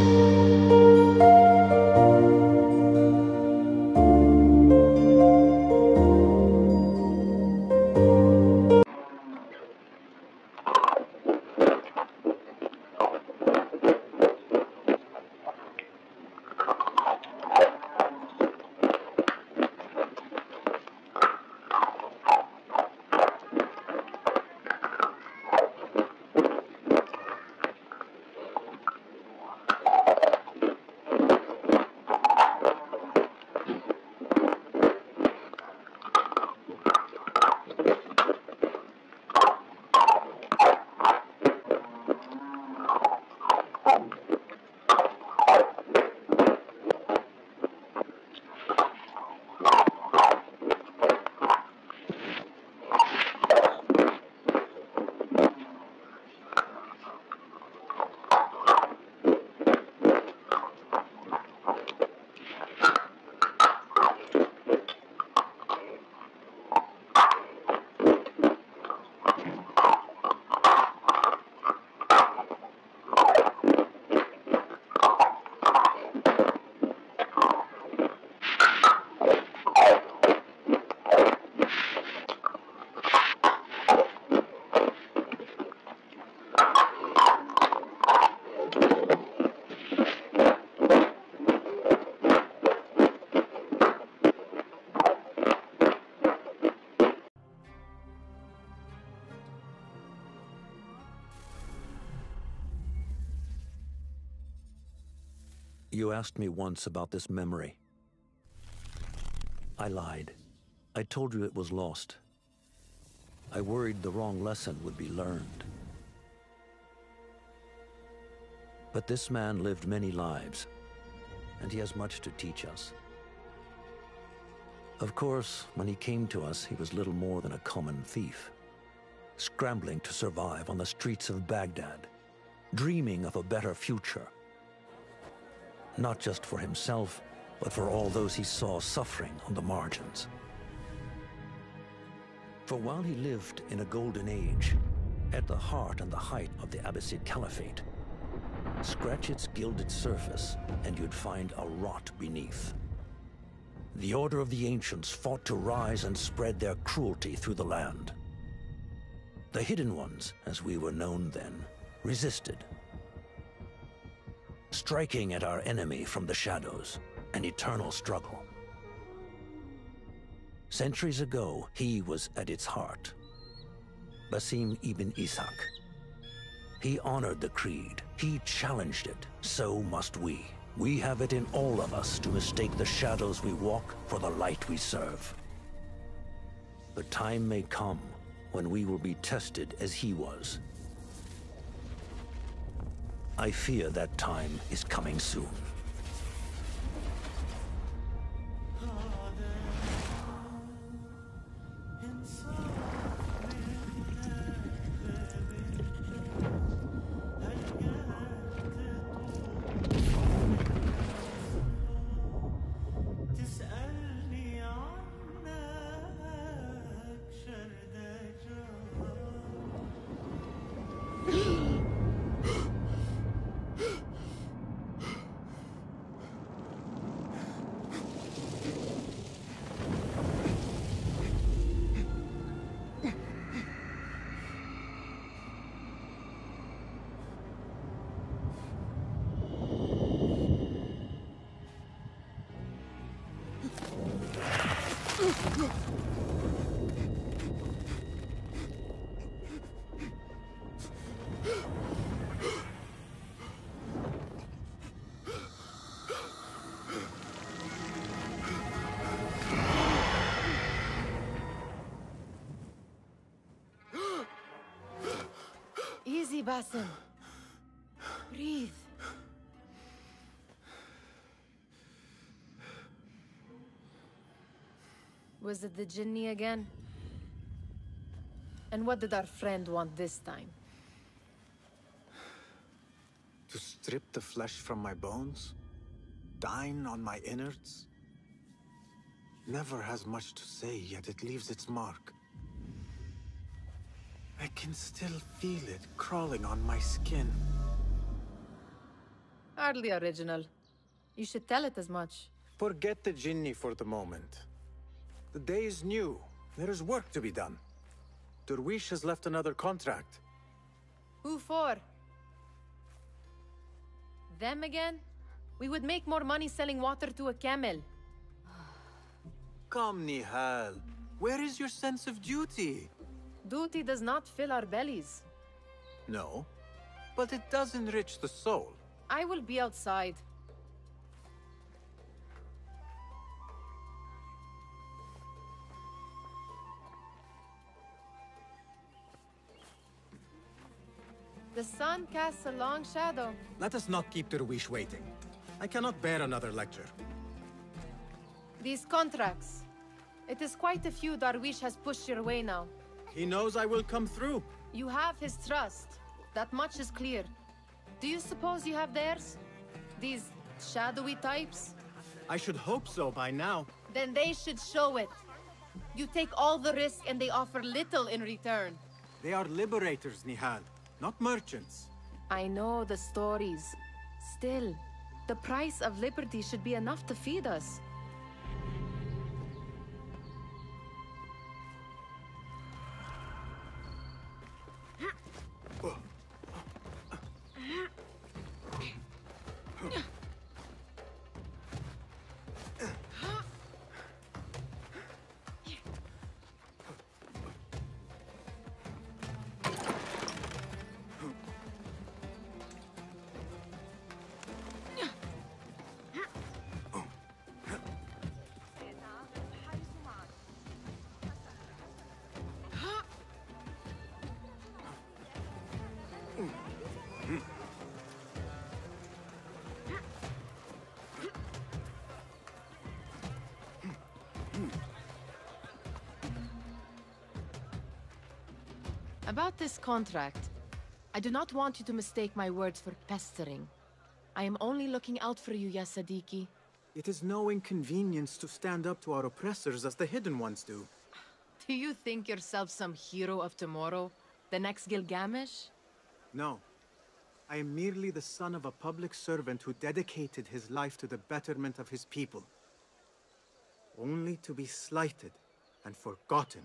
You asked me once about this memory. I lied. I told you it was lost. I worried the wrong lesson would be learned. But this man lived many lives, and he has much to teach us. Of course, when he came to us, he was little more than a common thief, scrambling to survive on the streets of Baghdad, dreaming of a better future not just for himself, but for all those he saw suffering on the margins. For while he lived in a golden age, at the heart and the height of the Abbasid Caliphate, scratch its gilded surface and you'd find a rot beneath. The Order of the Ancients fought to rise and spread their cruelty through the land. The Hidden Ones, as we were known then, resisted striking at our enemy from the shadows, an eternal struggle. Centuries ago, he was at its heart. Basim ibn Ishaq. He honored the creed. He challenged it. So must we. We have it in all of us to mistake the shadows we walk for the light we serve. The time may come when we will be tested as he was, I fear that time is coming soon. Easy, Basim. Was it the Jinni again? And what did our friend want this time? To strip the flesh from my bones? Dine on my innards? Never has much to say, yet it leaves its mark. I can still feel it crawling on my skin. hardly original. You should tell it as much. Forget the Jinni for the moment. The day is new. There is work to be done. Derwish has left another contract. Who for? Them again? We would make more money selling water to a camel. Come, Nihal. Where is your sense of duty? Duty does not fill our bellies. No, but it does enrich the soul. I will be outside. The sun casts a long shadow. Let us not keep Derwish waiting. I cannot bear another lecture. These contracts. It is quite a few Darwish has pushed your way now. He knows I will come through. You have his trust. That much is clear. Do you suppose you have theirs? These shadowy types? I should hope so by now. Then they should show it. You take all the risk and they offer little in return. They are liberators, Nihal, not merchants. I know the stories. Still, the price of liberty should be enough to feed us. About this contract, I do not want you to mistake my words for pestering. I am only looking out for you, Ya Sadiki. It is no inconvenience to stand up to our oppressors as the Hidden Ones do. Do you think yourself some hero of tomorrow? The next Gilgamesh? No. I am merely the son of a public servant who dedicated his life to the betterment of his people. Only to be slighted and forgotten.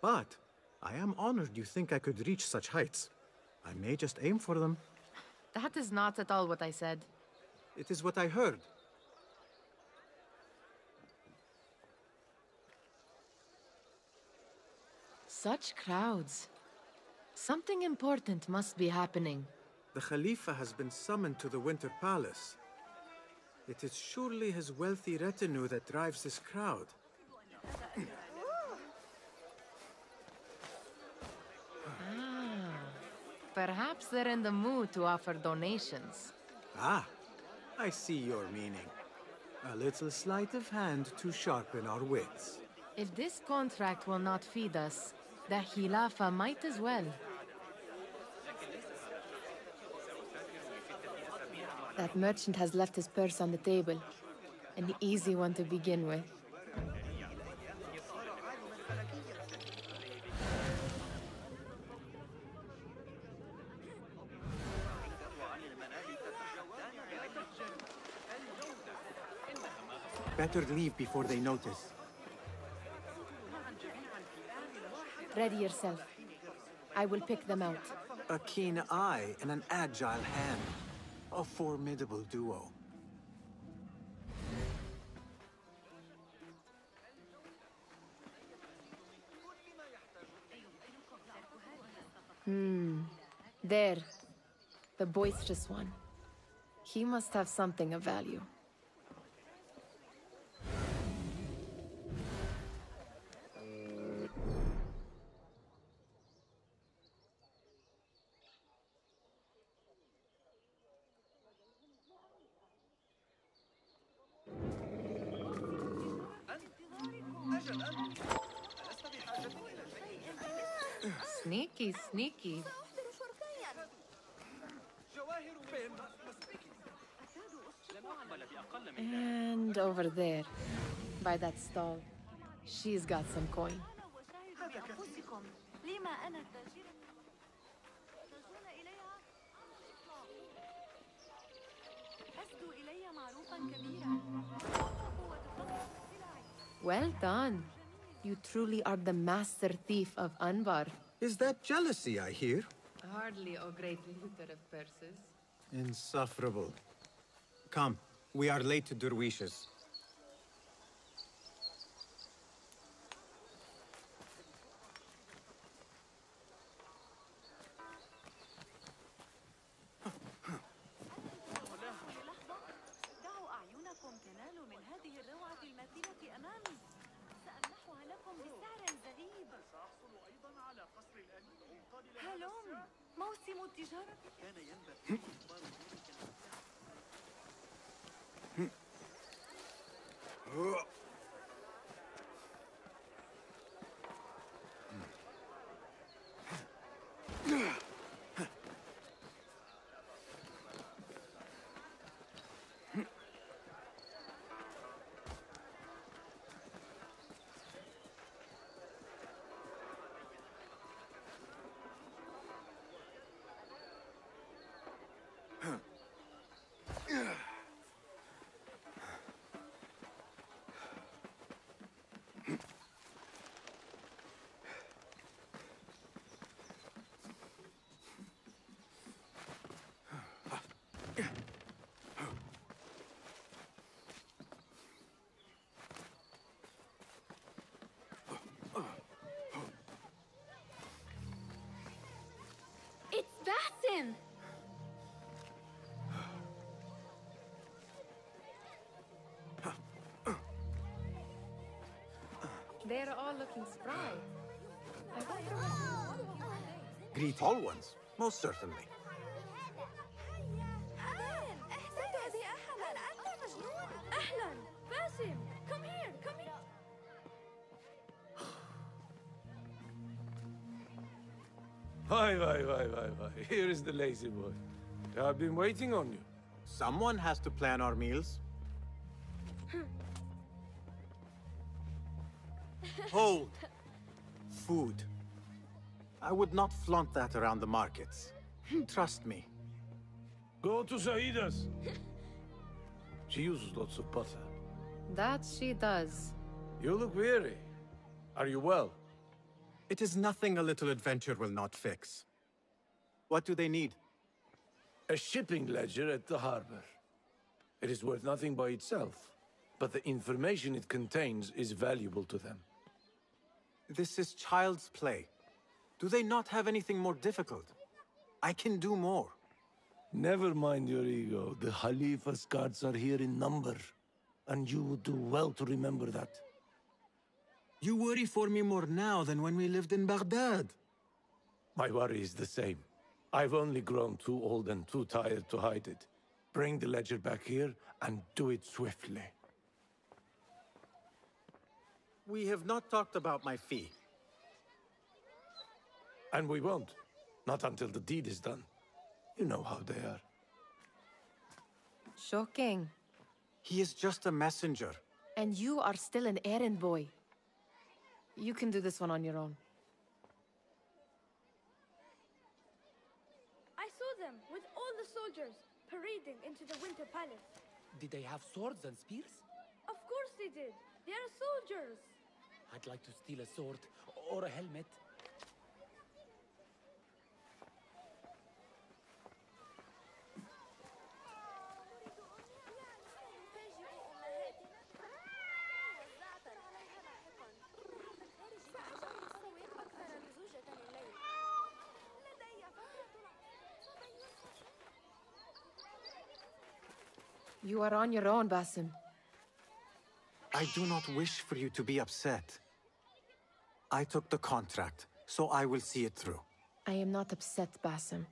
But I am honored you think I could reach such heights. I may just aim for them. That is not at all what I said. It is what I heard. Such crowds. Something important must be happening. The Khalifa has been summoned to the Winter Palace. It is surely his wealthy retinue that drives this crowd. Perhaps they're in the mood to offer donations. Ah, I see your meaning. A little sleight of hand to sharpen our wits. If this contract will not feed us, the Khalifa might as well. That merchant has left his purse on the table. An easy one to begin with. Better leave before they notice. Ready yourself. I will pick them out. A keen eye and an agile hand. A formidable duo. Hmm. There. The boisterous one. He must have something of value. Sneaky, sneaky. And over there, by that stall, she's got some coin. أنفسكم لما أنا التاجرة تحتاجون إليها Well done. You truly are the master thief of Anbar. Is that jealousy I hear? Hardly, O great looter of purses. Insufferable. Come, we are late to Derwishes. هلم. موسم التجارة. كان ينبغي Basim! They're all looking spry. I wonder Greetings. All ones, most certainly. Why, why, why, why, why. Here is the lazy boy. I've been waiting on you. Someone has to plan our meals. Hold. Food. I would not flaunt that around the markets. Trust me. Go to Saida's. She uses lots of butter. That she does. You look weary. Are you well? It is nothing a little adventure will not fix. What do they need? A shipping ledger at the harbor. It is worth nothing by itself, but the information it contains is valuable to them. This is child's play. Do they not have anything more difficult? I can do more. Never mind your ego. The Khalifa's guards are here in number, and you would do well to remember that. You worry for me more now than when we lived in Baghdad. My worry is the same. I've only grown too old and too tired to hide it. Bring the ledger back here and do it swiftly. We have not talked about my fee. And we won't. Not until the deed is done. You know how they are. Shocking. He is just a messenger. And you are still an errand boy. You can do this one on your own. I saw them with all the soldiers parading into the Winter Palace. Did they have swords and spears? Of course they did. They are soldiers. I'd like to steal a sword or a helmet. You are on your own, Basim. I do not wish for you to be upset. I took the contract, so I will see it through. I am not upset, Basim.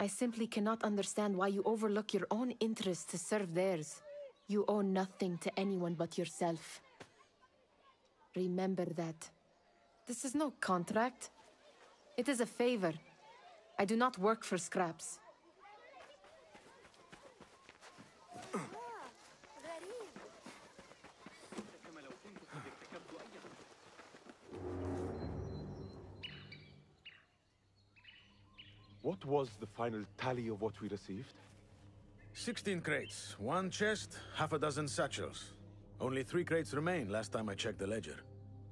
I simply cannot understand why you overlook your own interests to serve theirs. You owe nothing to anyone but yourself. Remember that. This is no contract. It is a favor. I do not work for scraps. What was the final tally of what we received? Sixteen crates, one chest, half a dozen satchels. Only three crates remain last time I checked the ledger.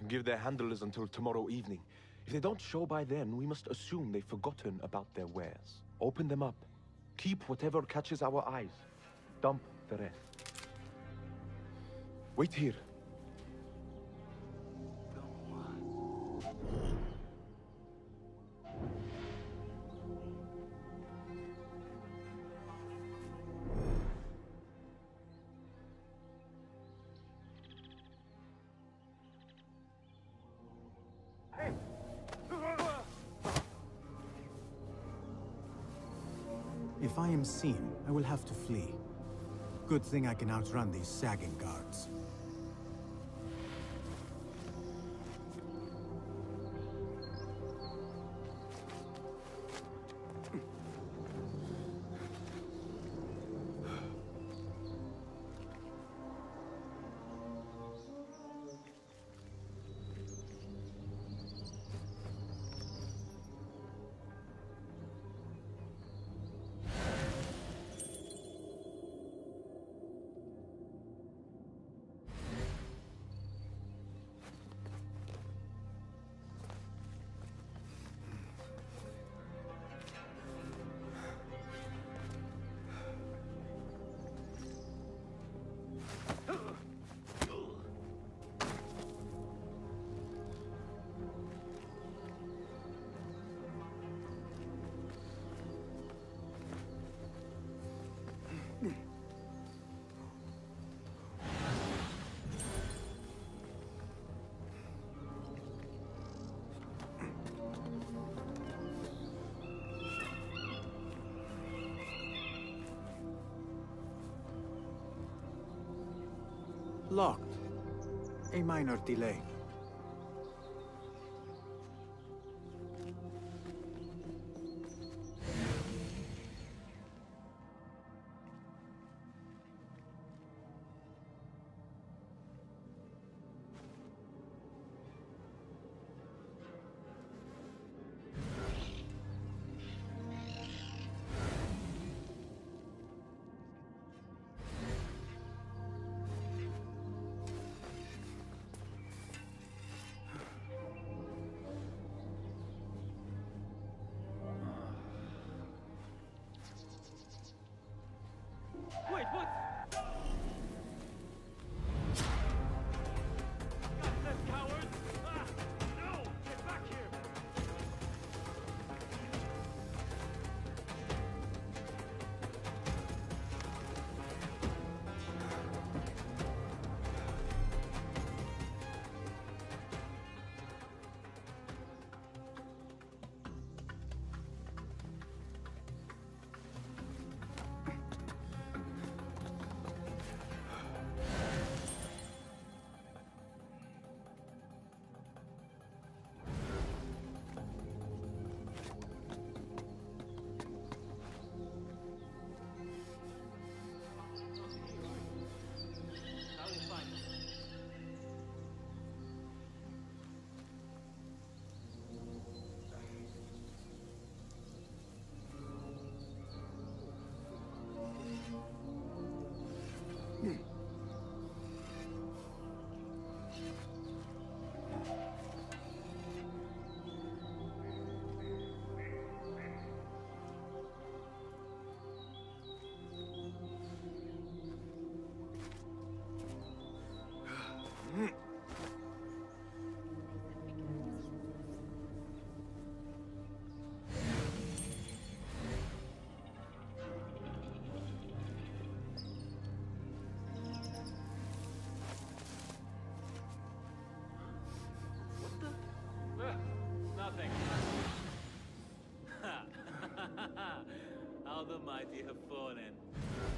Give their handlers until tomorrow evening. If they don't show by then, we must assume they've forgotten about their wares. Open them up. Keep whatever catches our eyes. Dump the rest. Wait here. If I am seen, I will have to flee. Good thing I can outrun these sagging guards. Locked. A minor delay. Mighty have fallen.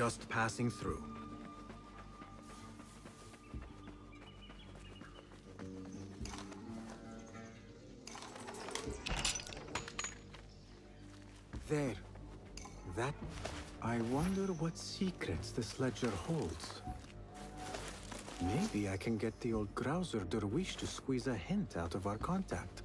Just passing through. There. That. I wonder what secrets this ledger holds. Maybe I can get the old grouser Derwish to squeeze a hint out of our contact.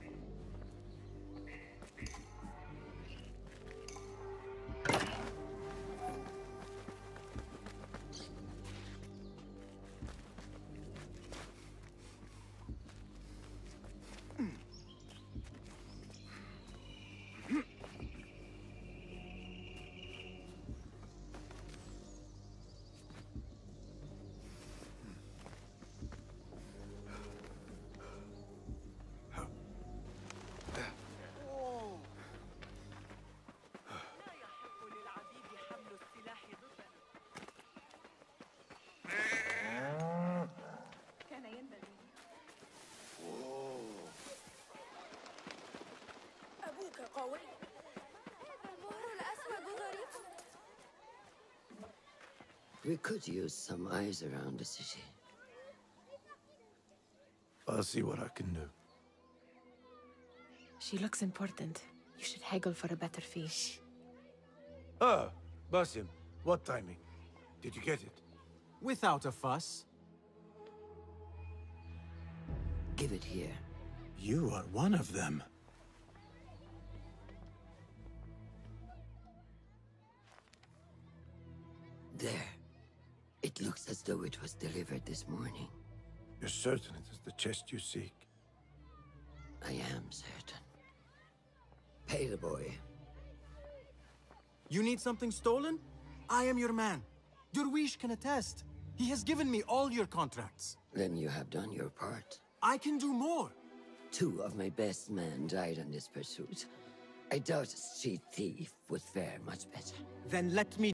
We could use some eyes around the city. I'll see what I can do. She looks important. You should haggle for a better fee. Ah, Basim, what timing? Did you get it? Without a fuss. Give it here. You are one of them. There. It looks as though it was delivered this morning. You're certain it is the chest you seek? I am certain. Pay the boy. You need something stolen? I am your man. Derwish can attest. He has given me all your contracts. Then you have done your part. I can do more. Two of my best men died on this pursuit. I doubt a street thief would fare much better. Then let me